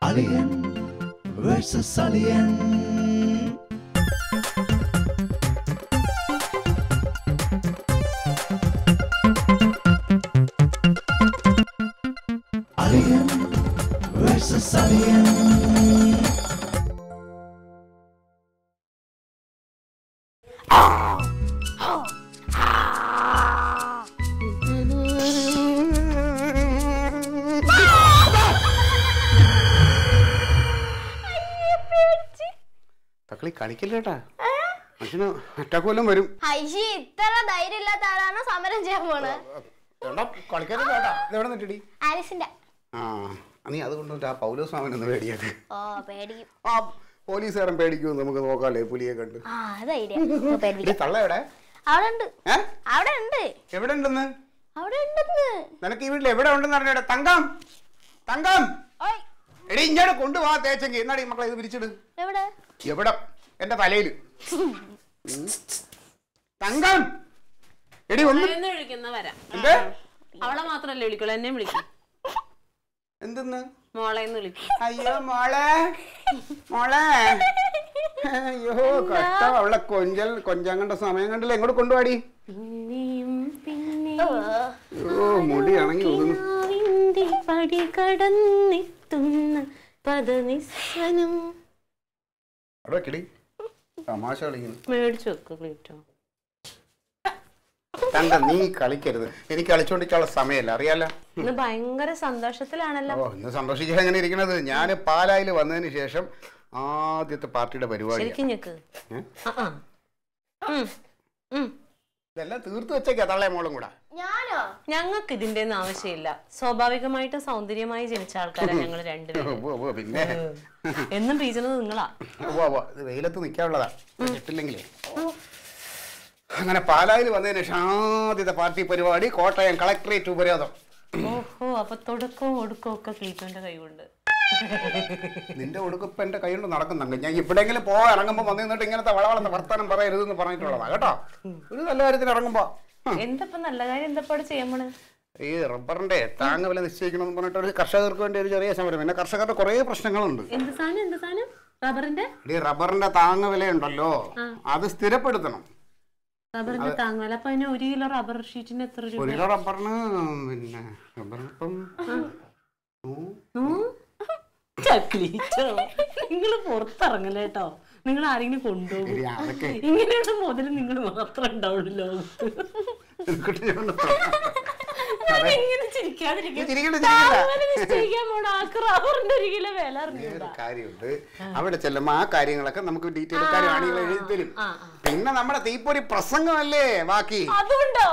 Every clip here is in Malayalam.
Alien versus Alien. തക്കളി കളിക്കല്ലേട്ടാ? മനുഷ്യന് അറ്റാക്ക് വല്ലതും വരും. ഇത്ര ധൈര്യം ഇല്ലാത്ത ആളാണ് സമരം ചെയ്യാൻ പോണത് ആലിസിന്റെ ആ നീ അത് കൊണ്ടുവന്നിട്ട് ആ പൗലോസ് സ്വാമിനെ ഒന്ന് പേടിയത് ഓ പേടിക്കും. ആ പോലീസുകാരൻ നമുക്ക് നോക്കാല്ലേ പുലിയെ കണ്ട്. ആ അത് ഐഡിയ പേടിക്കും തള്ള എവിടെ? അവിടെ ഉണ്ട് അവിടെ ഉണ്ട് എവിടെ ഉണ്ടെന്ന് അവിടെ ഉണ്ടെന്ന് നിനക്ക് ഈ വീട്ടിൽ എവിടെ ഉണ്ടെന്ന് തങ്കം തങ്കം. എടി ഇങ്ങോട്ട് കൊണ്ടുപോവാ തേച്ചെങ്കിൽ എന്നാടി മക്കളെ ഇത് വിരിച്ചിട്? എവിടെ? എവിടെ? എന്റെ തലയിൽ തങ്കം. എടി ഒന്ന്. എന്ന് വിളിക്കുന്ന വരാം. എന്ത്? അവളെ മാത്രല്ലേ വിളിക്കുള്ളൂ എന്നെ വിളിക്കും. എന്തെന്ന്? മോളെ വിളിക്കും. അയ്യോ മോളെ. മോളെ. അയ്യോ കഷ്ടം. അവളെ കൊഞ്ചൽ കൊഞ്ചാൻ കണ്ട സമയം കണ്ടില്ല? എങ്ങോട്ട് കൊണ്ടുപോടി പിന്നെയും പിന്നെ ഓ. മുടി ഇണങ്ങി ആവിന്റെ പടി കടന്നെത്തുന്ന പദനിസ്വനം അവിടെ തമാശ കളിക്കുന്നു. മേടിച്ചു വെക്കും ക്ലീറ്റോ തങ്ക നീ കളിക്കരുത്. എനിക്ക് കളിച്ചോണ്ടിരിക്കാനുള്ള സമയമില്ല. അറിയാലോ? ഇന്ന് ഭയങ്കര സന്തോഷത്തിലാണല്ലോ. ഓ ഇന്ന് സന്തോഷിക്കാൻ എങ്ങനെ ഇരിക്കണത്? ഞാൻ പാലായിൽ വന്നതിന് ശേഷം ആദ്യത്തെ പാർട്ടിയുടെ പരിപാടി ശരിക്കും ഞെക്ക്. ആ, ആ. ഇതെല്ലാം തീർത്തു വെച്ചേക്കാ തള്ളേ മോളും കൂടെ. ഞാനോ? ഞങ്ങൾക്ക് ഇതിന്റെ ഒന്നും ആവശ്യമില്ല. സ്വാഭാവികമായിട്ട് സൗന്ദര്യമായി ജനിച്ച ആൾക്കാരാണ് ഞങ്ങൾ രണ്ടുപേരും. പിന്നെ. എന്നും പീച്ചുന്നത് നിങ്ങളാ. ഉവ്വ് ഉവ്വ്. ഇത് വെയിലത്ത് നിൽക്കാനുള്ളതാ കിട്ടില്ലെങ്കിലേ. അങ്ങനെ പാലായിൽ വന്നതിന് ശേഷം ആദ്യത്തെ പാർട്ടി പരിപാടി കോട്ടയം കളക്ടറേറ്റ് ഉപരോധം. ഓഹോ അപ്പൊ തുടക്കവും ഒടുക്കവും ഒക്കെ ക്ലീറ്റോന്റെ കൈ കൊണ്ട് നിന്റെ ഒടുക്കപ്പ് എന്റെ കൈകൊണ്ട് നടക്കുന്നുണ്ട്. ഞാൻ എവിടെയെങ്കിലും പോവാ ഇറങ്ങുമ്പോ വന്നു നിന്നിട്ട് ഇങ്ങനത്തെ വളവളന്ന വർത്താനം പറയരുതെന്ന് പറഞ്ഞിട്ടുള്ളതാ കേട്ടോ? ഒരു നല്ല കാര്യത്തിന് ഇറങ്ങുമ്പോ. എന്തപ്പോ നല്ല കാര്യം? എന്തപ്പാട് ഈ റബ്ബറിന്റെ താങ്ങ വില നിശ്ചയിക്കണമെന്ന് പറഞ്ഞിട്ട് ഒരു കർഷകർക്ക് വേണ്ടി ഒരു ചെറിയ സമരം പിന്നെ കർഷകരുടെ കുറെ പ്രശ്നങ്ങളുണ്ട്. എന്ത് സാധനം? എന്ത് സാധനം? റബ്ബറിന്റെ ഈ റബ്ബറിന്റെ താങ്ങ വിലയുണ്ടല്ലോ. അത് സ്ഥിരപ്പെടുത്തണം. റബ്ബറിന്റെ താങ്ങല അപ്പൊ അതിന് ഒരു കിലോ റബ്ബർ ഷീറ്റിന് എത്ര രൂപ ഒരു കിലോ റബ്ബറിന് പിന്നെ റബ്ബറിന് ഇപ്പം ഉം, നിങ്ങൾ പുറത്തിറങ്ങലേട്ടോ നിങ്ങൾ ആരെങ്കിലും കൊണ്ടുപോകും. ഇങ്ങനെയുള്ള മുതൽ നിങ്ങൾ മാത്രം ഉണ്ടാവുള്ളൂ ലോകത്ത്. എടുക്കട്ടെ ഞാൻ കൊണ്ട് അതെങ്ങനെ ചിരിക്കാതിരിക്കും നീ ചിരിക്കണ്ട, ചിരിക്കണ്ട. താങ്ങുവില നിശ്ചയിക്കാൻ പോണ ആൾക്ക് റബ്ബറിന്റെ ഒരു കിലോ വില ഒരു അറിഞ്ഞൂടാ കാര്യമുണ്ട്. അവിടെ ചെല്ലുമ്പോ ആ കാര്യങ്ങളൊക്കെ നമുക്ക് ഡീറ്റെയിൽ കാര്യമാണെങ്കിൽ എഴുതി തരും. പിന്നെ നമ്മുടെ തീപ്പൊരി പ്രസംഗമല്ലേ ബാക്കി? അതുകൊണ്ടോ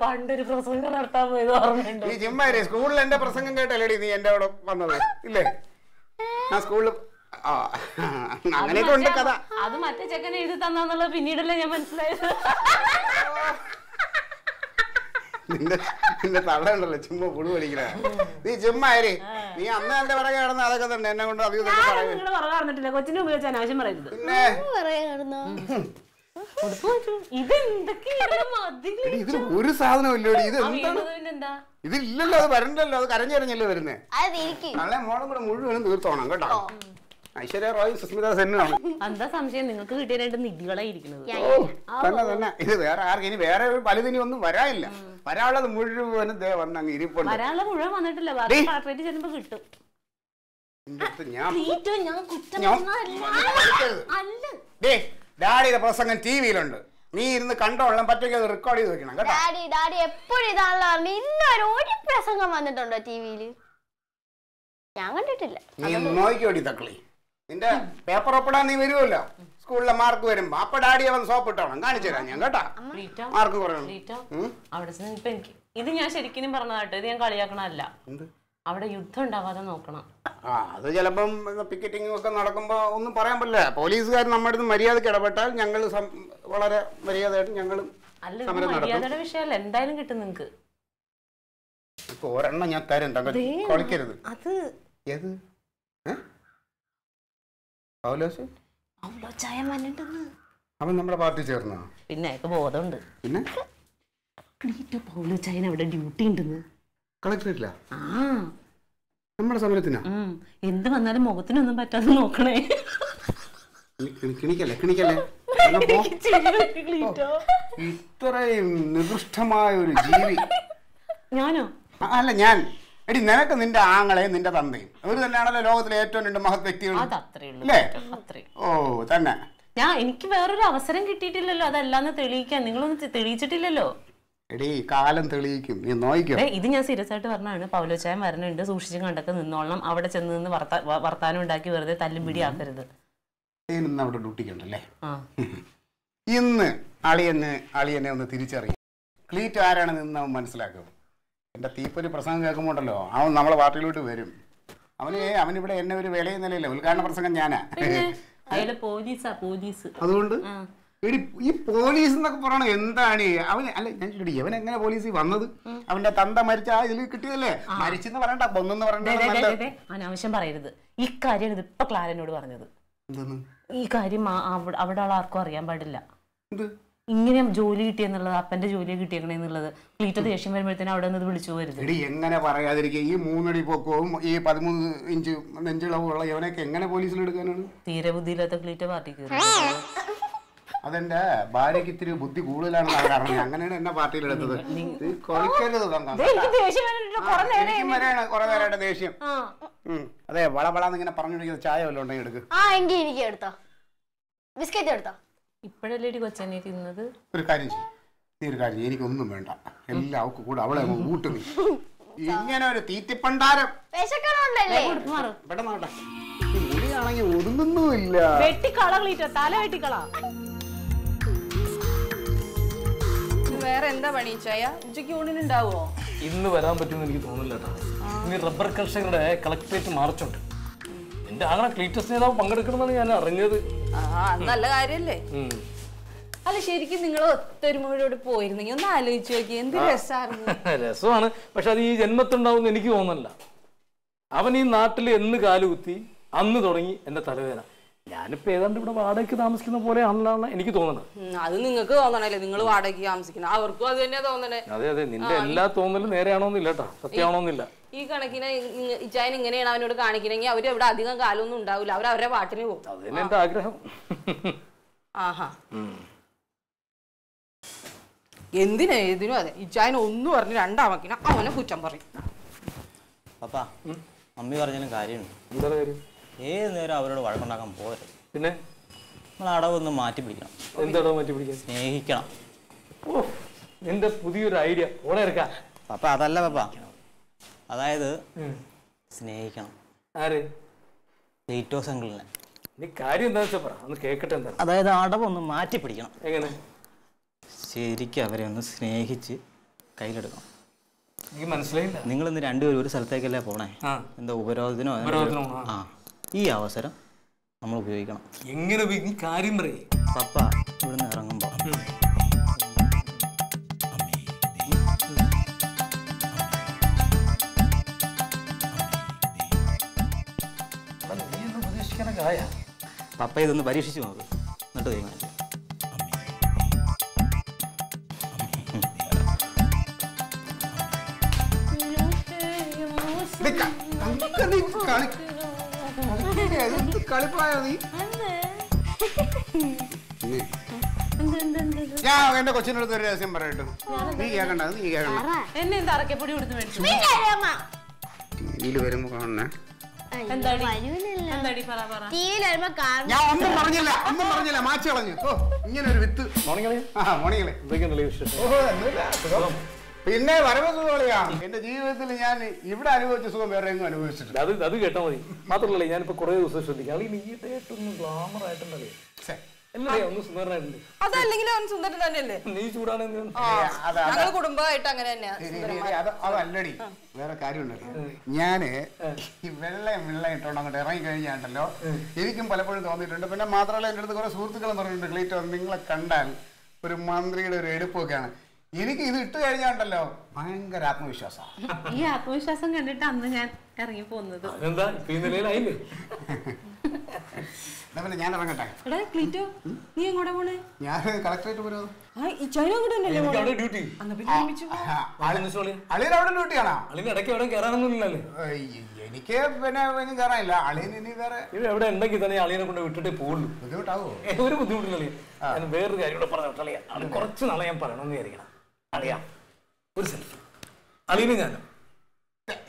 പണ്ടൊരു പ്രസംഗം നടത്താൻ പോയത് ഓർമ്മയുണ്ടോ? നീ ജിമ്മാരി സ്കൂളിൽ എന്റെ പ്രസംഗം കേട്ടല്ലേടി നീ എന്റെ അവിടെ വന്നത്. ഇല്ലേ? ആ സ്കൂളിൽ അങ്ങനെയൊക്കെ ഉണ്ട് കഥ. അത് മറ്റേ ചെക്കൻ എഴുതി തന്നാന്നുള്ളത് പിന്നീടല്ലേ ഞാൻ മനസ്സിലായത്. നിന്റെ നിന്റെ തള്ള ഉണ്ടല്ലോ ചുമ്മാ പുളു പഠിക്കണേ നീ ചുമ്മാരി നീ അന്ന് എന്റെ പിറകെ കിടന്ന് അതൊക്കെ തന്നെ. എന്നെ കൊണ്ട് അധികം നിങ്ങൾ പറഞ്ഞു പറഞ്ഞിട്ടില്ല കൊച്ചിനെ ഉപയോഗിച്ച് അനാവശ്യം പറയരുത്. പിന്നെ? ഒരു സാധനം ഇല്ലോടി. ഇത് എന്താണ്? ഇതില്ലല്ലോ അത് വരണ്ടല്ലോ. അത് കരഞ്ഞരഞ്ഞല്ലോ വരുന്നേ. നല്ല മോളും കൂടെ മുഴുവനും തീർത്തോണം കേട്ടോ. ഐശ്വര്യ റോയ് സുസ്മിത സെന്നാണ് എന്താ സംശയം? നിങ്ങൾക്ക് കിട്ടിയ രണ്ട് നിധികളായിരിക്കുന്നത് തന്നെ തന്നെ. ഇത് വേറെ ആർക്കും ഇനി വേറെ ഒരു പലതിനി ഒന്നും വരാനില്ല. വരാനുള്ളത് മുഴുവനും ദേ വന്ന് അങ്ങ് ഇരിപ്പുണ്ട് മുഴുവൻ വന്നിട്ടില്ല. ബാക്കി കളക്ടറേറ്റ് ചെല്ലുമ്പോ കിട്ടും. നിന്റെ അടുത്ത് ഞാൻ ഞാൻ കുറ്റം ഞാൻ പറഞ്ഞതല്ല. അല്ല. ഡേ ഡാഡിയുടെ പ്രസംഗം ടി വിയിലുണ്ട്. നീ ഇരുന്ന് കണ്ടോളാം പറ്റുമെങ്കിൽ അത് റെക്കോർഡ് ചെയ്ത് വെക്കണം കേട്ടോ. ഡാഡി ഡാഡി എപ്പോഴും ഇതാണല്ലോ ഇന്നൊരു ഒരു പ്രസംഗം വന്നിട്ടുണ്ടോ ടി ഞാൻ കണ്ടിട്ടില്ല. നീ നോക്കിയോടി തക്കളി. നിന്റെ പേപ്പർ ഒപ്പിടാൻ നീ വരുമല്ലോ സ്കൂളിലെ മാർക്ക് വരുമ്പോ അപ്പൊ ഡാഡി അവൻ സോപ്പ് ഇട്ടോണം കാണിച്ചു തരാം ഞാൻ കേട്ടാ. മാർക്ക് കുറയണം. അവിടെ ചെന്ന് ഇപ്പൊ എനിക്ക് ഇത് ഞാൻ ശരിക്കും പറഞ്ഞതാട്ടോ ഇത് ഞാൻ കളിയാക്കണല്ല അവിടെ യുദ്ധം ഉണ്ടാവാതെ നോക്കണം. ആ അത് ചിലപ്പം പിക്കറ്റിംഗ് ഒക്കെ നടക്കുമ്പോൾ ഒന്നും പറയാൻ പറ്റില്ല. പോലീസുകാർ നമ്മുടെ അടുത്ത് മര്യാദയ്ക്ക് ഇടപെട്ടാൽ ഞങ്ങൾ വളരെ മര്യാദയായിട്ട് ഞങ്ങളും അല്ല മര്യാദയുടെ വിഷയമല്ല എന്തായാലും കിട്ടും നിങ്ങക്ക്. ഒരെണ്ണം ഞാൻ തരും കളിക്കരുത്. അത് ഏത്? ഏ? പൗലോസ് അവൻ നമ്മുടെ പാർട്ടി ചേർന്നോ? പിന്നെ അയാൾക്ക് ബോധമുണ്ട്. പിന്നെ? പൗലോ അവിടെ ഡ്യൂട്ടി ഉണ്ടെന്ന്. കളക്ടറേറ്റില്ല ആ. നമ്മുടെ സമരത്തിനാ? എന്ത് വന്നാലും മുഖത്തിനൊന്നും പറ്റാതെ നോക്കണേ. കിണിക്കല്ലേ കിണിക്കല്ലേ. ഇത്രയും നികൃഷ്ടമായ ഒരു ജീവി. ഞാനോ? അല്ല ഞാൻ. എടി നിനക്ക് നിന്റെ ആങ്ങളെയും നിന്റെ തന്തയും. അവർ തന്നെയാണല്ലോ ലോകത്തിലെ ഏറ്റവും രണ്ട് മഹത് വ്യക്തികൾ അല്ലേ? ഓ തന്നെ. ഞാൻ എനിക്ക് വേറൊരു അവസരം കിട്ടിയിട്ടില്ലല്ലോ. അതല്ലാന്ന് തെളിയിക്കാൻ. നിങ്ങളൊന്നും തെളിയിച്ചിട്ടില്ലല്ലോ. എടി കാലം തെളിയിക്കും. നീ നോയിക്കും. ഇത് ഞാൻ സീരിയസ് ആയിട്ട് പറഞ്ഞാണ് പൗലോച്ചായം വരണുണ്ട് സൂക്ഷിച്ചും കണ്ടൊക്കെ നിന്നോളണം. അവിടെ ചെന്ന് നിന്ന് വർത്താനം ഉണ്ടാക്കി വെറുതെ തല്ലും പിടി ആക്കരുത്. ഇന്ന് അവിടെ ഡ്യൂട്ടിക്കുണ്ടല്ലേ ഇന്ന് അളിയന് അളിയനെ ഒന്ന് തിരിച്ചറിയും. ക്ലീറ്റ് ആരാണെന്ന് ഇന്ന് അവൻ മനസ്സിലാക്കും. എന്റെ തീപ്പൊരു പ്രസംഗം കേൾക്കുമ്പോണ്ടല്ലോ? അവൻ നമ്മളെ പാർട്ടിയിലോട്ട് വരും. അവന് അവനിവിടെ എന്നെ ഒരു വിലയും നിലയില്ല. ഉദ്ഘാടന പ്രസംഗം ഞാനാ. അതുകൊണ്ട്? എടി ഈ പോലീസ് എന്നൊക്കെ പറയണ എന്താണ്? അവൻ അല്ല ഞാൻ ചോദിച്ചു അവൻ എങ്ങനെ പോലീസ് വന്നത്? അവന്റെ തന്ത മരിച്ച ആ ഇതിൽ കിട്ടിയതല്ലേ? മരിച്ചെന്ന് പറയണ്ട കൊന്നെന്ന് പറയണ്ട അനാവശ്യം പറയരുത്. ഈ കാര്യം ഇപ്പൊ ക്ലാരനോട് പറഞ്ഞത്. ഈ കാര്യം അവിടെ അവിടെ ആർക്കും അറിയാൻ പാടില്ല. ഇങ്ങനെ ജോലി കിട്ടിയെന്നുള്ളത് അപ്പന്റെ ജോലി കിട്ടിയേക്കണെന്നുള്ളത് ക്ലീറ്റോ ദേഷ്യം വരുമ്പോഴത്തേനും അവിടെ നിന്ന് വിളിച്ചു വരുത് എടി എങ്ങനെ പറയാതിരിക്കുക? ഈ മൂന്നടി പൊക്കവും ഈ പതിമൂന്ന് ഇഞ്ച് നെഞ്ചിളവുള്ള ഇവനൊക്കെ എങ്ങനെ പോലീസിൽ എടുക്കാനാണ്? തീരെ ബുദ്ധിയില്ലാത്ത ക്ലീറ്റോ പാർട്ടിക്ക് അതെന്റെ ഭാര്യക്ക് ഇത്തിരി ബുദ്ധി കൂടുതലാണെന്നാണ് അവർ അറിഞ്ഞു അങ്ങനെയാണ് എന്നെ പാർട്ടിയിൽ എടുത്തത്. കളിക്കരുത് കുറെ നേരമായിട്ട് ദേഷ്യം. അതെ വളവളാന്ന് ഇങ്ങനെ പറഞ്ഞിരിക്കുന്നത് ചായ വല്ലതും ഉണ്ടെങ്കിൽ എടുക്ക്. ആ എങ്കിൽ എനിക്ക് എടുത്തോ. ബിസ്ക്കറ്റ് എടുത്തോ. ഇപ്പോഴല്ലേ ഒരു കൊച്ചനെ തിന്നത്? ഒരു കാര്യം ചെയ്യും. നീ ഒരു കാര്യം ചെയ്യ്. എനിക്കൊന്നും വേണ്ട. എല്ലാം അവക്ക് കൂടെ അവളെ കൂട്ടു നീ ഇങ്ങനെ ഒരു തീറ്റിപ്പണ്ടാരം. വിശക്കണുണ്ടല്ലേ പെട്ടെന്ന് ആവട്ടെ. ഈ മുടിയാണെങ്കിൽ ഒതുങ്ങുന്നുമില്ല. തല വെട്ടിക്കള വേറെ എന്താ പണി ചായ? ഉച്ചയ്ക്ക് ഊണിനുണ്ടാവോ? ഇന്ന് വരാൻ പറ്റുമെന്ന് എനിക്ക് തോന്നുന്നില്ല ഇനി റബ്ബർ കർഷകരുടെ കളക്ടറേറ്റ് മാർച്ചുണ്ട്. എന്റെ ആകെ ക്ലീറ്റസ് നേതാവ് പങ്കെടുക്കണമെന്ന് ഞാൻ അറിഞ്ഞത്. നല്ല കാര്യല്ലേ? അല്ല ശരിക്കും നിങ്ങൾ ഒത്തൊരുമയോട് പോയിരുന്നെങ്കിൽ ഒന്ന് ആലോചിച്ച് നോക്കി എന്ത് രസമായിരുന്നു രസമാണ്. പക്ഷെ അത് ഈ ജന്മത്തുണ്ടാവും എനിക്ക് തോന്നല്ല അവൻ ഈ നാട്ടിൽ എന്ന് കാലുകുത്തി അന്ന് തുടങ്ങി എന്റെ തലവേദന. ഞാനിപ്പോ ഏതാണ്ട് ഇവിടെ വാടകയ്ക്ക് താമസിക്കുന്ന പോലെയാണല്ലോ എനിക്ക് തോന്നുന്നത് അത് നിങ്ങൾക്ക് തോന്നണല്ലേ? നിങ്ങൾ വാടകയ്ക്ക് താമസിക്കുന്നത് അവർക്കും അത് തന്നെയാ തോന്നണേ. അതെ അതെ. നിന്റെ എല്ലാ തോന്നലും നേരെയാണോന്നില്ല കേട്ടോ സത്യമാണോന്നില്ല. ഈ കണക്കിന് ഇജായൻ ഇച്ചായൻ ഇങ്ങനെയാണ് അവനോട് കാണിക്കണമെങ്കിൽ അവർ ഇവിടെ അധികം കാലമൊന്നും ഉണ്ടാവില്ല അവർ അവരുടെ പാട്ടിന് പോകും. ആഗ്രഹം. ആഹാ. എന്തിനാ ഏതിനും അതെ. ഇച്ചായൻ ഒന്നും പറഞ്ഞ് രണ്ടാമക്കിന അവനെ കുറ്റം പറയും. പപ്പാ മമ്മി പറഞ്ഞാലും കാര്യമുണ്ട്. ഏത് നേരം അവരോട് വഴക്കുണ്ടാക്കാൻ പോകരുത്. പിന്നെ? നമ്മൾ അടവൊന്ന് മാറ്റി പിടിക്കണം. എന്തടവ് മാറ്റി പിടിക്കണം സ്നേഹിക്കണം. ഓ നിന്റെ പുതിയൊരു ഐഡിയ. ഓടെ ഇറക്കാം പപ്പ അതല്ല പപ്പ. അതായത് സ്നേഹിക്കണം. ആര്? ലീറ്റോസ് അങ്കിളിനെ നീ കാര്യം എന്താ വെച്ചാ പറ ഒന്ന് കേക്കട്ടെ എന്താ അതായത് അടവൊന്ന് മാറ്റി പിടിക്കണം. എങ്ങനെ? ശരിക്കും അവരെ ഒന്ന് സ്നേഹിച്ച് കയ്യിലെടുക്കണം. എനിക്ക് മനസ്സിലായില്ല. നിങ്ങൾ ഇന്ന് രണ്ടുപേരും ഒരു സ്ഥലത്തേക്കല്ലേ പോണേ? എന്താ ഉപരോധത്തിനോ ആ. ഈ അവസരം നമ്മൾ ഉപയോഗിക്കണം. എങ്ങനെ നീ കാര്യം പറയേ. പപ്പ ഇവിടുന്ന് ഇറങ്ങുമ്പോൾ പപ്പ ഇതൊന്ന് പരീക്ഷിച്ച് നോക്ക്. എന്നിട്ട്? ഇത് കളിപ്പായോ നീ ഞാൻ എന്റെ കൊച്ചിനടുത്ത് ഒരു രഹസ്യം പറയട്ടെ. നീ കേക്കണ്ട നീ കേക്കണ്ട എന്നെ എന്താ അറക്കപ്പൊടി കൊടുത്ത് മേടിച്ചു? ടിവിയിൽ വരുമ്പോ കാണണേ. ഞാൻ ഒന്നും പറഞ്ഞില്ല ഒന്നും പറഞ്ഞില്ല. മാച്ച് കളഞ്ഞു. ഓ ഇങ്ങനെ ഒരു വിത്ത് മോണികളെ പിന്നെ വരവ് സുഖളിയാ എന്റെ ജീവിതത്തിൽ ഞാൻ ഇവിടെ അനുഭവിച്ച സുഖം വേറെ എങ്ങും അനുഭവിച്ചിട്ടില്ല. അത് അത് കേട്ടാ മതി. മാത്രമല്ല ഞാനിപ്പോ കുറെ ദിവസം ശ്രദ്ധിക്കാം. അല്ലെങ്കിൽ ഗ്ലാമർ ആയിട്ടുണ്ടല്ലേ? അതല്ലെങ്കിൽ അവൻ സുന്ദരൻ തന്നെയല്ലേ? നീ. ഞങ്ങൾ കുടുംബമായിട്ട് അങ്ങനെ അതല്ലടി. വേറെ കാര്യമുണ്ടല്ലോ ഞാൻ ഈ വെള്ളയും വെള്ളം ഇട്ടോണ്ട് അങ്ങോട്ട് ഇറങ്ങി കഴിഞ്ഞാണ്ടല്ലോ എനിക്കും പലപ്പോഴും തോന്നിയിട്ടുണ്ട്. പിന്നെ മാത്രമല്ല എന്റെ അടുത്ത് കുറെ സുഹൃത്തുക്കളും പറഞ്ഞിട്ടുണ്ട് ക്ലീറ്റോ നിങ്ങളെ കണ്ടാൽ ഒരു മന്ത്രിയുടെ ഒരു എടുപ്പൊക്കെയാണ്. എനിക്ക് ഇത് ഇട്ട് കഴിഞ്ഞാണ്ടല്ലോ ഭയങ്കര ആത്മവിശ്വാസം. ഈ ആത്മവിശ്വാസം കണ്ടിട്ട് അന്ന് ഞാൻ ഇറങ്ങി പോകുന്നത് എന്താ ഞാൻ ഇറങ്ങട്ടെ. എടാ ക്ലീറ്റോ നീ എങ്ങോട്ടാ പോണേ? ഞാൻ കളക്ടറേറ്റ് പോരോ. ആ? അവിടെ ഡ്യൂട്ടി. അളിയൻ ഇടയ്ക്ക് ഇല്ലല്ലേ? എനിക്ക് പിന്നെ ഒന്നും കയറാനില്ല അളിയൻ ഇനി വേറെ ഇത് എവിടെ ഉണ്ടെങ്കിൽ തന്നെ അളിയനെ കൊണ്ട് വിട്ടിട്ട് പോകുള്ളൂ ബുദ്ധിമുട്ടാവോ? ഒരു ബുദ്ധിമുട്ടില്ലേ ഞാൻ വേറൊരു കാര്യം കൂടെ പറഞ്ഞു അളിയ അത് കുറച്ച് നാളെ ഞാൻ പറയണമെന്ന് വിചാരിക്കണം. അളിയ ഒരു സെൽഫി അളിയനും ഞാനും.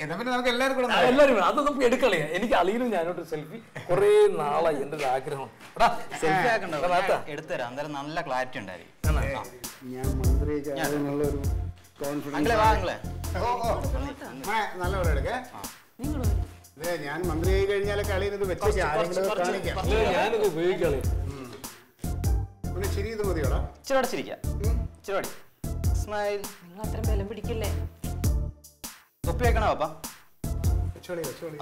എന്നാ പിന്നെ നമുക്ക് എല്ലാവർക്കും കൂടെ ആ, എല്ലാവരും വേണം. അത് നമുക്ക് എടുക്കളിയ. എനിക്ക് അളിയിലും ഞാനോട്ട് സെൽഫി കുറേ നാളായി എന്റെ ഒരു ആഗ്രഹം. എടാ സെൽഫി ആക്കണ്ട. എടാ. എടുത്തുതരാം അന്നേരം നല്ല ക്ലാരിറ്റി ഉണ്ടായിരിക്കും ഞാൻ ഒരു വാ അങ്ങളെ ഓ ഓ. മോനെ, നല്ല പോലെ എടുക്കേ ഇതേ ഞാൻ മന്ത്രി ആയി കഴിഞ്ഞാലൊക്കെ അളിയൻ ഇത് വെച്ചേക്കാം ആരെങ്കിലും ഇത് കാണിക്കാം. അല്ലേ, ഞാനിത് ഉപയോഗിക്കളി. പിന്നെ ശരി ഇത് മതിയോടാ? ഇച്ചിരി അടച്ചിരിക്കാം ഇച്ചിരി സ്മൈൽ. നിങ്ങൾ അത്രയും ബലം പിടിക്കില്ലേ? തൊപ്പി വെക്കണോ പാപ്പ? വെച്ചോളി വെച്ചോളി.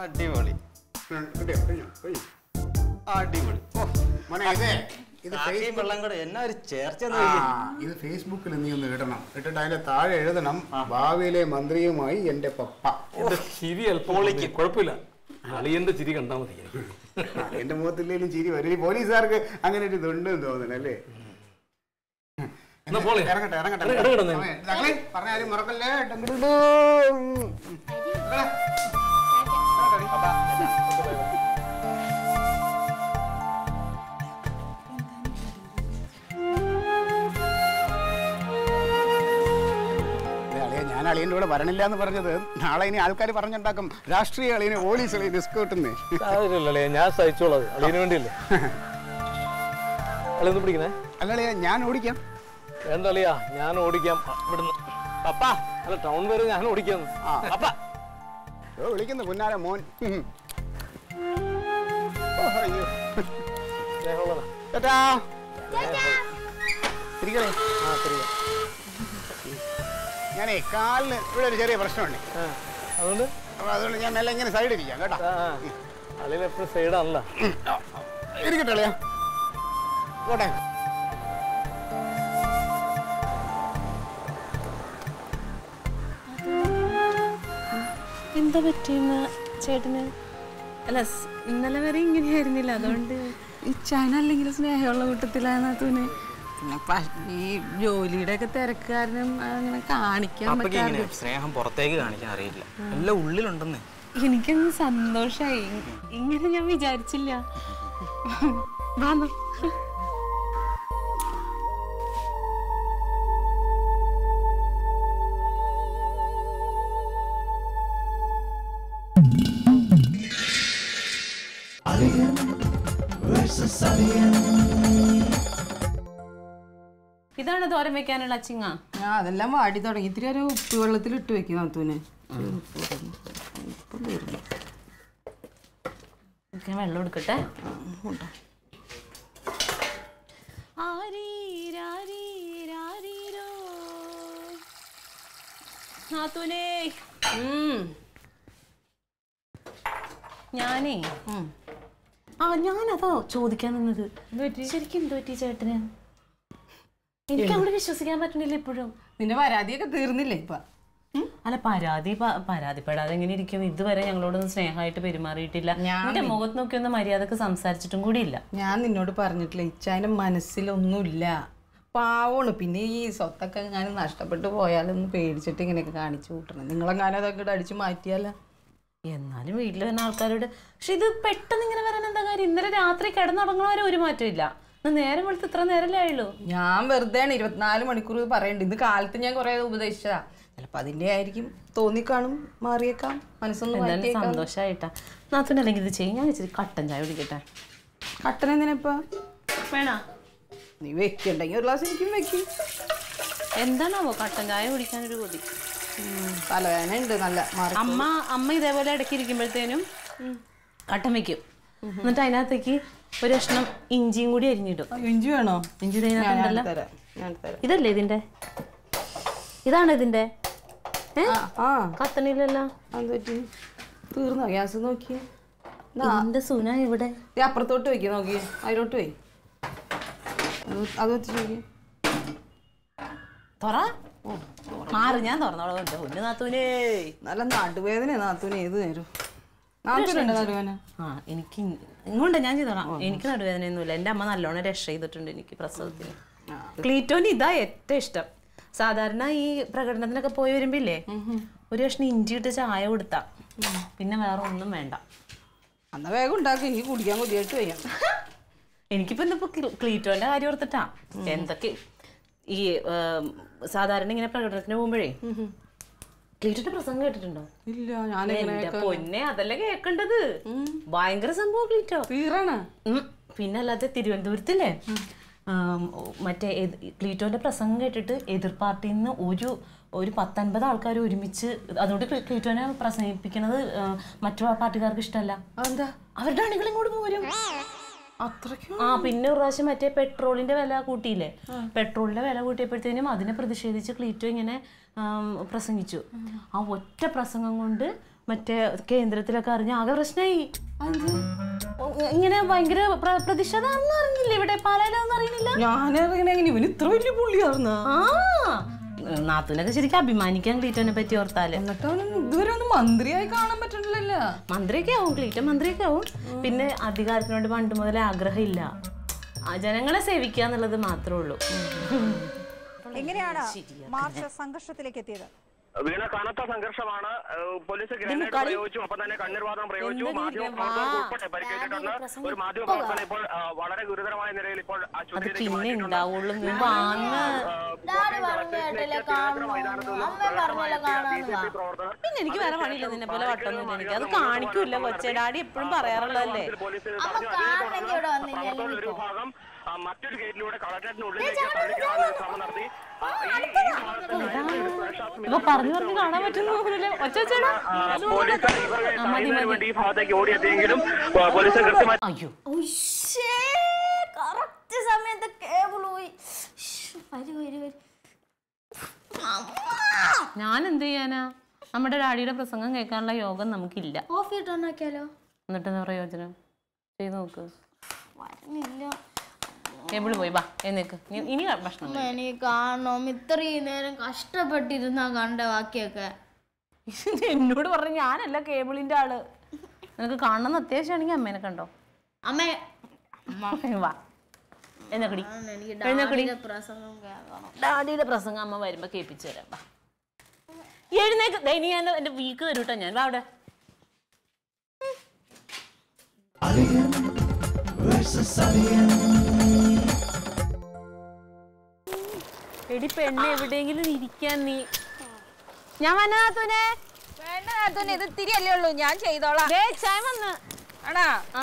അടിപൊളി. മോനെ ഇതേ. ഇത് കാക്കയും വെള്ളം കൂടെ എന്നാ ഒരു ചേർച്ച ഇത് ഫേസ്ബുക്കിൽ നീ ഒന്ന് ഇടണം. ഇട്ടിട്ട് അതിന്റെ താഴെ എഴുതണം. ഭാവിയിലെ മന്ത്രിയുമായി എന്റെ പപ്പ. എന്റെ ചിരി അല്പം കുഴപ്പമില്ല. അളിയന്റെ ചിരി കണ്ടാ മതി. എന്റെ മുഖത്തില്ലേലും ചിരി വരും. ഈ പോലീസുകാർക്ക് അങ്ങനെ ഒരു ഇതുണ്ടെന്ന് തോന്നണല്ലേ. ഇറങ്ങട്ടെ ഇറങ്ങട്ടെ. പറഞ്ഞ കാര്യം മറക്കല്ലേ? ഞാൻ അളിയന്റെ കൂടെ വരണില്ല എന്ന് പറഞ്ഞത് നാളെ ഇനി ആൾക്കാർ പറഞ്ഞുണ്ടാക്കും. രാഷ്ട്രീയ അളിയനെ പോലീസ് അളിയനെ സ്കൂട്ടുന്നേ സാരമില്ലല്ലേ ഞാൻ സഹിച്ചോളാം. അളിയന് വേണ്ടിയല്ലേ? അളിയൊന്ന് പിടിക്കണേ. അല്ലളിയാ ഞാൻ ഓടിക്കാം. വേണ്ട ഞാൻ ഓടിക്കാം. ഇവിടുന്ന്. പപ്പാ അല്ല ടൗൺ വരെ ഞാൻ ഓടിക്കാന്ന്. അപ്പാ വിളിക്കുന്നു പുന്നാര മോൻ. ആ ഞാനേ കാലിന് ഇവിടെ ഒരു ചെറിയ പ്രശ്നമുണ്ട്. അതുകൊണ്ട്? അപ്പൊ അതുകൊണ്ട് ഞാൻ മെല്ലെ ഇങ്ങനെ സൈഡ് ഇരിക്കാം കേട്ടോ. അല്ലെങ്കിൽ എപ്പോഴും സൈഡാണല്ലോ ഇരിക്കട്ടെ അളിയാ. എന്താ പറ്റിയെന്ന് ചേട്ടന്? അല്ല ഇന്നലെ വരെ ഇങ്ങനെയായിരുന്നില്ല. അതുകൊണ്ട് ഈ ചൈന അല്ലെങ്കിൽ സ്നേഹമുള്ള കൂട്ടത്തിലായിരുന്നു നാത്തൂന് പിന്നെ ഈ ജോലിയുടെ ഒക്കെ തിരക്കാരനും അങ്ങനെ കാണിക്കാൻ ഇങ്ങനെ സ്നേഹം പുറത്തേക്ക് കാണിക്കാൻ അറിയില്ല. എല്ലാം ഉള്ളിലുണ്ടെന്ന്. എനിക്കങ്ങ് സന്തോഷായി. ഇങ്ങനെ ഞാൻ വിചാരിച്ചില്ല. വാന്ന് തോരൻ വെക്കാനുള്ള അച്ചിങ്ങ ആ അതെല്ലാം വാടി തുടങ്ങി. ഇത്തിരി ഒരു ഉപ്പ് വെള്ളത്തിൽ ഇട്ട് വെക്കും അത്തൂന് വെള്ളം എടുക്കട്ടെ? നാത്തൂനേ. ഞാനേ. ആ ഞാനതോ ചോദിക്കാൻ നിന്നത്. ശരിക്കും എന്തോ ചേട്ടന്? എനിക്ക് അവിടെ വിശ്വസിക്കാൻ പറ്റുന്നില്ല ഇപ്പോഴും. നിന്റെ പരാതിയൊക്കെ തീർന്നില്ലേ ഇപ്പൊ? അല്ല പരാതി പരാതിപ്പെടാതെ എങ്ങനെ ഇരിക്കും? ഇതുവരെ ഞങ്ങളോടൊന്നും സ്നേഹമായിട്ട് പെരുമാറിയിട്ടില്ല. നിന്റെ എന്റെ മുഖത്ത് നോക്കി ഒന്ന് മര്യാദയ്ക്ക് സംസാരിച്ചിട്ടും കൂടി ഇല്ല ഞാൻ നിന്നോട് പറഞ്ഞിട്ടില്ല ഇച്ചായന്റെ മനസ്സിലൊന്നുമില്ല. പാവമാണ്. പിന്നെ ഈ സ്വത്തൊക്കെ ഞാൻ നഷ്ടപ്പെട്ടു പോയാലൊന്ന് പേടിച്ചിട്ട് ഇങ്ങനെയൊക്കെ കാണിച്ചു കൂട്ടണം. നിങ്ങളെങ്ങാനും അതൊക്കെ അടിച്ചു മാറ്റിയാലോ? എന്നാലും വീട്ടിൽ വരുന്ന ആൾക്കാരോട് പക്ഷെ ഇത് പെട്ടെന്ന് ഇങ്ങനെ വരാൻ എന്താ കാര്യം? ഇന്നലെ രാത്രി കിടന്നുറങ്ങണവരെ ഒരു മാറ്റമില്ല നേരം വെളുത്ത് ഇത്ര നേരല്ലേ ആയുള്ളൂ? ഞാൻ വെറുതെ ഇരുപത്തിനാല് മണിക്കൂർ പറയണ്ട്. ഇന്ന് കാലത്ത് ഞാൻ കുറെ ഉപദേശിച്ചതാ. ചിലപ്പോ അതിന്റെ ആയിരിക്കും തോന്നിക്കാണും മാറിയേക്കാം മനസ്സൊന്നും സന്തോഷമായിട്ടാ നാത്തൂന് അല്ലെങ്കിൽ ഇത് ചെയ്യും. ഞാൻ ഇച്ചിരി കട്ടൻ ചായ കുടിക്കട്ടെ. കട്ടൻ എന്തിനാ വേണോ? നീ വെക്കണ്ടെങ്കിൽ ഒരു ഗ്ലാസ് എനിക്കും വെക്കും. എന്താണാവോ കട്ടൻ ചായ കുടിക്കാനൊരു കൊതി? തലവേദന ഉണ്ട് നല്ല അമ്മ അമ്മ ഇതേപോലെ ഇടയ്ക്ക് ഇരിക്കുമ്പോഴത്തേനും കട്ടൻ വെക്കും. എന്നിട്ട് അതിനകത്തേക്ക് ഒരു കഷ്ണം ഇഞ്ചിയും കൂടി അരിഞ്ഞിടും. ഇഞ്ചി വേണോ? ഇഞ്ചി ഞാൻ ഞാൻ തരാം. ഞാൻ തരാം. ഇതല്ലേ ഇതിന്റെ? ഇതാണ് ഇതിന്റെ? കത്തണില്ലല്ലോ. തീർന്നോ? ഗ്യാസ് നോക്കി എന്റെ സുന ഇവിടെ? അപ്പുറത്തോട്ട് വെക്കി നോക്കി അതിലോട്ട് പോയി അത് വെച്ചിട്ട് വെച്ച് നോക്കി തുറ മാറി ഞാൻ തുറന്നോളൂ നാത്തൂനേ. നല്ല നടുവേദന നാത്തൂന്. ഏത് നേരം ആ എനിക്ക് ഇങ്ങോട്ട് ഞാൻ ചെയ്തോളാം. എനിക്ക് നടുവേദനയൊന്നുമില്ല. എന്റെ അമ്മ നല്ലോണം രക്ഷ ചെയ്തിട്ടുണ്ട് എനിക്ക് പ്രസവത്തിന്. ക്ലീറ്റോന് ഇതാ ഏറ്റവും ഇഷ്ടം. സാധാരണ ഈ പ്രകടനത്തിനൊക്കെ പോയി വരുമ്പില്ലേ ഒരു കഷ്ണം ഇഞ്ചി ഇട്ട് ചായ കൊടുത്താ. പിന്നെ വേറെ ഒന്നും വേണ്ട. എന്നാ വേഗം ഉണ്ടാക്കി. എനിക്ക് കുടിക്കാൻ കൊതിയായിട്ട് വയ്യ. എനിക്കിപ്പോ ഇന്നിപ്പോ ക്ലീ- ക്ലീറ്റോന്റെ കാര്യം ഓർത്തിട്ടാ. എന്തൊക്കെ ഈ സാധാരണ ഇങ്ങനെ പ്രകടനത്തിന് പോകുമ്പോഴേ പ്രസംഗം കേട്ടിട്ടുണ്ടോ? ഇല്ല ഞാൻ പൊന്നെ അതല്ലേ കേക്കണ്ടത്? ഭയങ്കര സംഭവം ക്ലീറ്റോ തീറാണ്. പിന്നെ അല്ലാതെ തിരുവനന്തപുരത്തില്ലേ? മറ്റേ ക്ലീറ്റോന്റെ പ്രസംഗം കേട്ടിട്ട് എതിർ പാർട്ടിയിൽ നിന്ന് ഒരു ഒരു പത്തൊൻപത് ആൾക്കാർ ഒരുമിച്ച് അതുകൊണ്ട് ക്ലീ- ക്ലീറ്റോനെ പ്രസംഗിപ്പിക്കുന്നത് മറ്റു പാർട്ടിക്കാർക്ക് ഇഷ്ടമല്ല അവരുടെ അണികൾ ഇങ്ങോട്ട് പോരും. ആ പിന്നെ ഒരു പ്രാവശ്യം മറ്റേ പെട്രോളിന്റെ വില കൂട്ടിയില്ലേ? പെട്രോളിന്റെ വില കൂട്ടിയപ്പോഴത്തേനും അതിനെ പ്രതിഷേധിച്ച് ക്ലീറ്റോ ഇങ്ങനെ പ്രസംഗിച്ചു. ആ ഒറ്റ പ്രസംഗം കൊണ്ട് മറ്റേ കേന്ദ്രത്തിലൊക്കെ അറിഞ്ഞ ആകെ പ്രശ്നമായി ഇങ്ങനെ ഭയങ്കര പ്ര- പ്രതിഷേധമാണെന്ന് അറിഞ്ഞില്ല? ഇവിടെ പാലായിലൊന്നും അറിയണില്ല ഞാനറിയണ എങ്ങനെ ഇവന് ഇത്ര വലിയ പുള്ളിയാർന്ന ആ നാത്തുനൊക്കെ ശരിക്കും അഭിമാനിക്കാൻ ക്ലീറ്റോനെ പറ്റി ഓർത്താൽ. എന്നിട്ട് അവന് ഇതുവരെ ഒന്നും മന്ത്രിയായി കാണാൻ പറ്റണില്ലല്ലോ. മന്ത്രിയൊക്കെ ആവും ക്ലീറ്റോ മന്ത്രിയൊക്കെ ആവും. പിന്നെ അധികാരത്തിനോട് പണ്ട് മുതലേ ആഗ്രഹമില്ല. ആ, ജനങ്ങളെ സേവിക്കുക എന്നുള്ളത് മാത്രമേ ഉള്ളൂ എങ്ങനെയാണ് മാർച്ച് സംഘർഷത്തിലേക്ക് എത്തിയത്? വീണ കനത്ത സംഘർഷമാണ്. പോലീസ് ഗ്രനേഡ് പ്രയോഗിച്ചു. ഒപ്പം തന്നെ കണ്ണീർവാദം പ്രയോഗിച്ചു. മാധ്യമപ്രവർത്തകർ ഉൾപ്പെടെ പരിക്കേറ്റിട്ടുണ്ട്. ഒരു മാധ്യമ പ്രവർത്തനം ഇപ്പോൾ വളരെ ഗുരുതരമായ നിലയിൽ ഇപ്പോൾ ആശുപത്രിയിലേക്ക് പിന്നെ എനിക്ക് വേറെ പണിയില്ല. നിന്നെ പോലെ വട്ടൊന്നും എനിക്ക് അത് കാണിക്കൂല കൊച്ചേടാടി ഡാഡി എപ്പോഴും പറയാറുള്ളതല്ലേ? ഒരു ഭാഗം ആ, മറ്റൊരു ഗേറ്റിലൂടെ പറഞ്ഞു കാണാൻ പോലീസ് ഇവരെ തടയുന്നതിന് വേണ്ടി ഈ ഭാഗത്തേക്ക് ഓടിയെത്തിയെങ്കിലും പോലീസ് കൃത്യമായി അയ്യോ. ഉശ്ശേ, correct സമയത്ത് കേബിൾ പോയി. ശ്ശ്, വരി വരി വരി. ഞാൻ എന്ത് ചെയ്യാനാ? നമ്മുടെ ഡാഡിയുടെ പ്രസംഗം കേൾക്കാനുള്ള യോഗം നമുക്കില്ല. ഓഫ് ചെയ്തിട്ട് ഉണ്ടാക്കിയാലോ എന്നിട്ട് എന്താ പ്രയോജനം? ചെയ്ത് നോക്ക്. വരുന്നില്ല. കേബിൾ പോയി. വാ എന്നേക്ക് ഇനി ഭക്ഷണം എനിക്ക് കാണണം. ഇത്രയും നേരം കഷ്ടപ്പെട്ടിരുന്നാ കണ്ട ബാക്കിയൊക്കെ. എന്നോട് പറഞ്ഞു ഞാനല്ല കേബിളിന്റെ ആൾ. നിനക്ക് കാണണമെന്ന് അത്യാവശ്യമാണെങ്കിൽ അമ്മേനെ കണ്ടോ? അമ്മേ. വാ. ഡാഡിയുടെ പ്രസംഗം അമ്മ വരുമ്പോ കേൾപ്പിച്ചു തരാം. വാ. എഴുന്നേക്ക്. ഇനി ഞാൻ എന്റെ വീക്ക് തരൂട്ടോ ഞാൻ. വാ അവിടെ. Alien versus Alien. എടി പെണ്ണ് എവിടെയെങ്കിലും ഇരിക്കാൻ നീ. ഞാൻ വനാത്തൂനെ വേണ്ട നാത്തൂന് ഇത് തിരിയല്ലേ ഉള്ളൂ. ഞാൻ ചെയ്തോളാം. ദേ ചായ വന്ന്. ആണാ? ആ.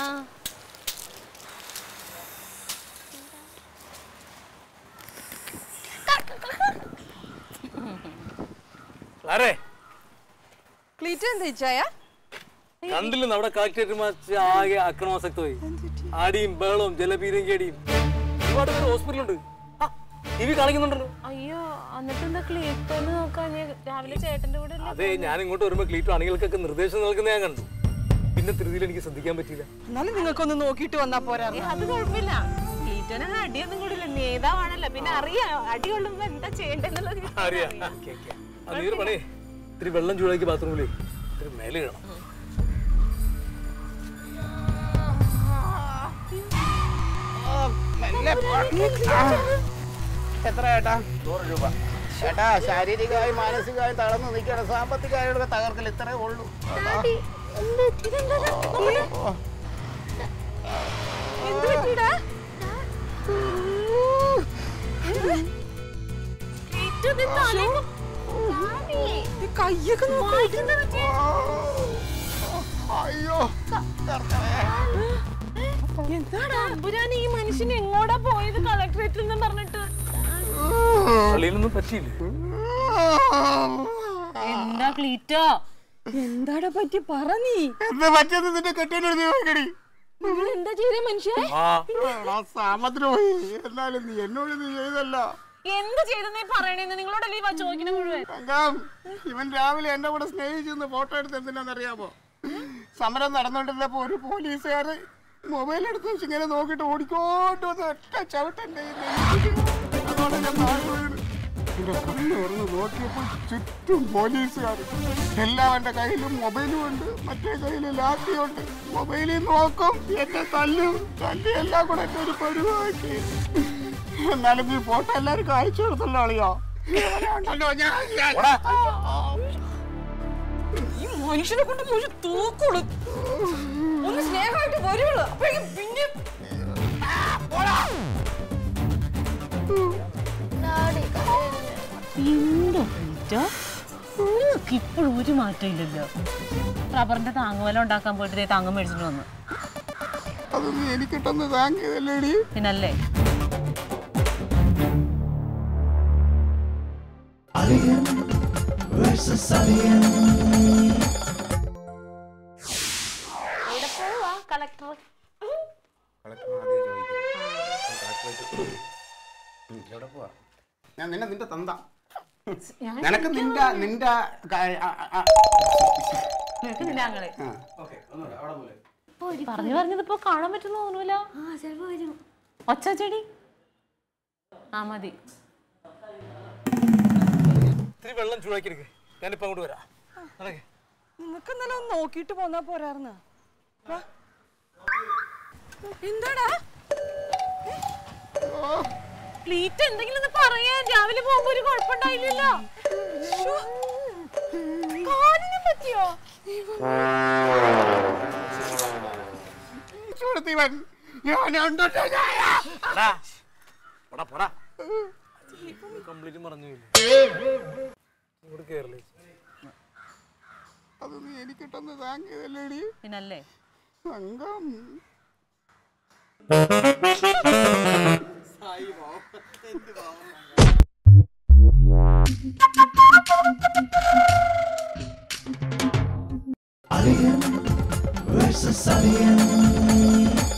കളക്ടറേറ്റ് മാച്ച് ആകെ അക്രമാസക്തമായി ആടിയും ബഹളവും ജലപീരങ്കിയടിയും. ഒരുപാട് പേര് ഹോസ്പിറ്റലുണ്ട് ടി വി കാണിക്കുന്നുണ്ടല്ലോ. അയ്യോ എന്നിട്ട് എന്താ ക്ലീറ്റോന്ന് നോക്കാൻ ഞാൻ രാവിലെ ചേട്ടന്റെ കൂടെ അല്ലേ അതെ ഞാൻ ഇങ്ങോട്ട് വരുമ്പോൾ ക്ലീറ്റോ അണികൾക്കൊക്കെ നിർദ്ദേശം നൽകുന്ന ഞാൻ കണ്ടു. പിന്നെ ധൃതിയിൽ എനിക്ക് ശ്രദ്ധിക്കാൻ പറ്റിയില്ല. എന്നാലും നിങ്ങൾക്കൊന്ന് നോക്കിയിട്ട് വന്നാ പോരാ. അത് കുഴപ്പമില്ല. ക്ലീറ്റോനെ അടിയൊന്നും കൂടില്ല നേതാവാണല്ലോ. പിന്നെ അറിയാം. അടി കൊള്ളുമ്പോ എന്താ ചെയ്യേണ്ടതെന്നുള്ളത് അറിയാം. ആ നീര് പണി ഇത്തിരി വെള്ളം ചൂടാക്കി ബാത്റൂമിൽ ഇത്തിരി മേലെ ഇടണം എത്ര ഏട്ടാ നൂറ് രൂപ. ഏട്ടാ ശാരീരികമായി മാനസികമായി തളർന്നു നിൽക്കണം സാമ്പത്തികമായിട്ട് തകർക്കൽ ഇത്രേ ഉള്ളൂ. അയ്യോ. എന്താണ് അമ്പുരാൻ ഈ മനുഷ്യൻ എങ്ങോട്ടാ പോയത് കളക്ടറേറ്റിൽ നിന്ന് പറഞ്ഞിട്ട്? പള്ളിയിലൊന്നും പറ്റിയില്ലേ? എന്താ ക്ലീറ്റോ? എന്താടാ പറ്റി? പറ നീ. എന്ത് പറ്റിയത്? നിന്റെ നോക്കടി നിങ്ങൾ എന്താ ചെയ്തേ മനുഷ്യ? പോയി. എന്നാലും നീ എന്നോട് നീ ചെയ്തല്ലോ. എന്ത് ചെയ്തെന്നേ പറയണേന്ന് നിങ്ങളോട് ചോദിക്കുന്ന മുഴുവൻ? ഇവൻ രാവിലെ എന്റെ കൂടെ സ്നേഹിച്ചെന്ന് ഫോട്ടോ എടുത്ത് എന്തിനാണെന്നറിയാമോ? സമരം നടന്നുകൊണ്ടിരുന്നപ്പോ ഒരു പോലീസുകാര് മൊബൈൽ എടുത്ത് വെച്ച് ഇങ്ങനെ നോക്കിട്ട് ഓടിക്കോട്ട് വന്ന് ഒറ്റ ചവിട്ടന്റെ എന്റെ കണ്ണ് തുറന്ന് നോക്കിയപ്പോൾ ചുറ്റും പോലീസുകാർ. എല്ലാവരുടെ കയ്യിലും മൊബൈലും ഉണ്ട്. മറ്റേ കയ്യിൽ ലാത്തിയുണ്ട് മൊബൈലിൽ നോക്കും. എന്നെ തല്ലും. തല്ലി എല്ലാം കൂടെ എന്നെ ഒരു പരുവാക്കി. എന്നാലും നീ ഫോട്ടോ എല്ലാവർക്കും അയച്ചു കൊടുത്തല്ലോ അളിയോ. ഈ മനുഷ്യനെ കൊണ്ട് ഒരു തൂക്കുള്ളൂ. ഒന്ന് സ്നേഹമായിട്ട് വരുള്ളൂ. അപ്പോഴേക്കും പിന്നെ എന്തോ നിങ്ങൾക്ക് ഇപ്പോഴും ഒരു മാറ്റം ഇല്ലല്ലോ റബ്ബറിന്റെ താങ്ങുവല ഉണ്ടാക്കാൻ പോയിട്ട് താങ്ങം മേടിച്ചിട്ട് വന്നു. അതൊന്നും എനിക്കിട്ടൊന്ന് താങ്ങിയതല്ലേടി പിന്നല്ലേ? Collector versus Alien. ഇവിടെ പോവാ? കളക്ടർ ഞാൻ നിന്നെ നിന്റെ തന്ത. നിനക്ക് നിന്റെ നിന്റെ നിനക്ക്. പറഞ്ഞു പറഞ്ഞതിപ്പോ കാണാൻ പറ്റുന്ന തോന്നൂല ഒച്ച ചെടി ആ മതി. ഇത്തിരി വെള്ളം ചൂടാക്കിയെടുക്ക്. ഞാനിപ്പോ അങ്ങോട്ട് വരാം. നടക്ക്. നിങ്ങൾക്ക് ഇന്നലെ ഒന്ന് നോക്കിയിട്ട് പോന്നാ പോരാർന്ന്. എന്താടാ? ക്ലീറ്റ് എന്തെങ്കിലും ഒന്ന് പറയാ രാവിലെ പോകുമ്പോ ഒരു കുഴപ്പമുണ്ടായില്ലല്ലോ. കാലിനെ പറ്റിയോ? എടാ, പോടാ, പോടാ. കംപ്ലീറ്റ് മറന്നുപോയില്ലേ ഇങ്ങോട്ട് കേറില്ലേ അതൊന്നും എനിക്കിട്ടൊന്ന് താങ്ങിയതല്ലേടി പിന്നല്ലേ സംഘം Alien versus Alien.